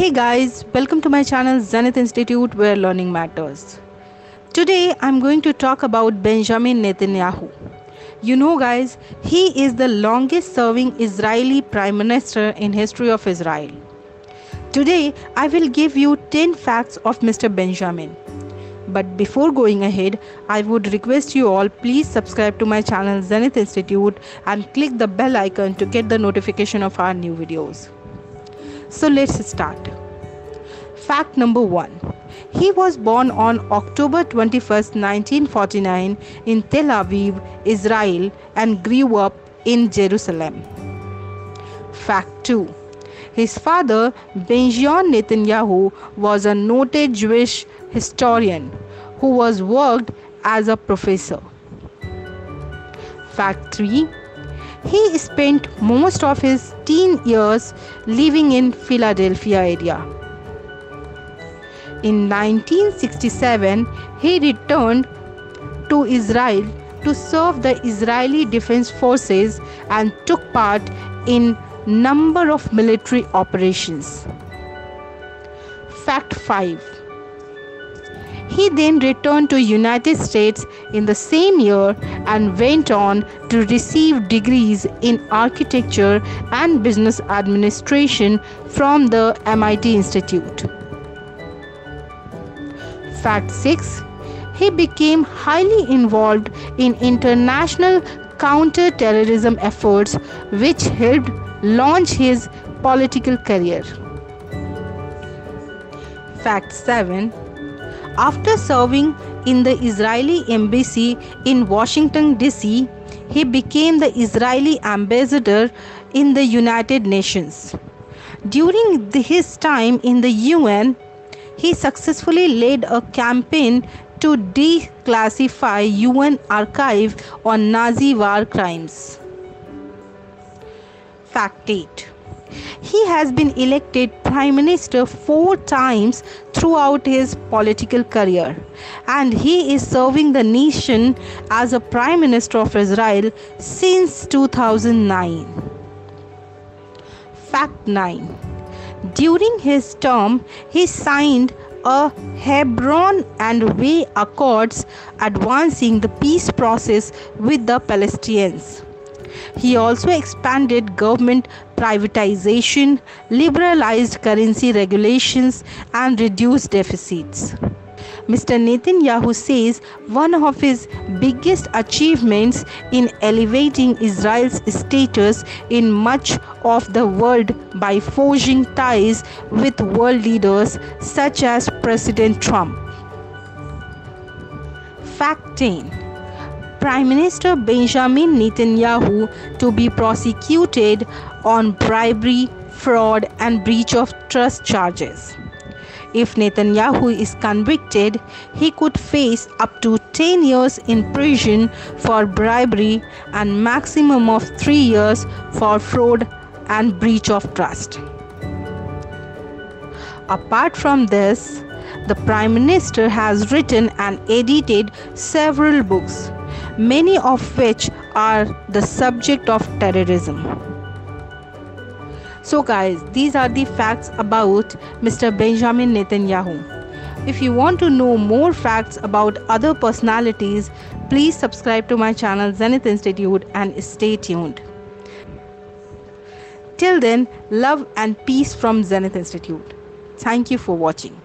Hey guys, welcome to my channel Zenith Institute where learning matters. Today I'm going to talk about Benjamin Netanyahu. You know guys, he is the longest serving Israeli prime minister in history of Israel. Today I will give you 10 facts of Mr. Benjamin. But before going ahead, I would request you all please subscribe to my channel Zenith Institute and click the bell icon to get the notification of our new videos. So let's start. Fact number 1. He was born on October 21, 1949 in Tel Aviv, Israel and grew up in Jerusalem. Fact 2. His father, Benjamin Netanyahu, was a noted Jewish historian who was worked as a professor. Fact 3 He spent most of his teen years living in Philadelphia area. In 1967, he returned to Israel to serve the Israeli Defense Forces and took part in number of military operations. Fact 5 he then returned to United States in the same year and went on to receive degrees in architecture and business administration from the MIT Institute. Fact 6 He became highly involved in international counter-terrorism efforts which helped launch his political career. Fact 7 after serving in the Israeli embassy in Washington, D.C., he became the Israeli ambassador in the United Nations. During his time in the UN, he successfully led a campaign to declassify UN archive on Nazi war crimes. Fact 8 he has been elected Prime Minister four times throughout his political career, and he is serving the nation as a Prime Minister of Israel since 2009. Fact 9 During his term, he signed a Hebron and Wye Accords advancing the peace process with the Palestinians. He also expanded government privatization, liberalized currency regulations, and reduced deficits. Mr. Netanyahu says one of his biggest achievements in elevating Israel's status in much of the world by forging ties with world leaders such as President Trump. Fact 10 Prime Minister Benjamin Netanyahu to be prosecuted on bribery, fraud, and breach of trust charges. If Netanyahu is convicted, he could face up to 10 years in prison for bribery and maximum of 3 years for fraud and breach of trust. Apart from this, the Prime Minister has written and edited several books many of which are the subject of terrorism. So, guys, these are the facts about Mr. Benjamin Netanyahu. If you want to know more facts about other personalities, please subscribe to my channel Zenith Institute and stay tuned. Till then, love and peace from Zenith Institute. Thank you for watching.